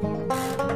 Música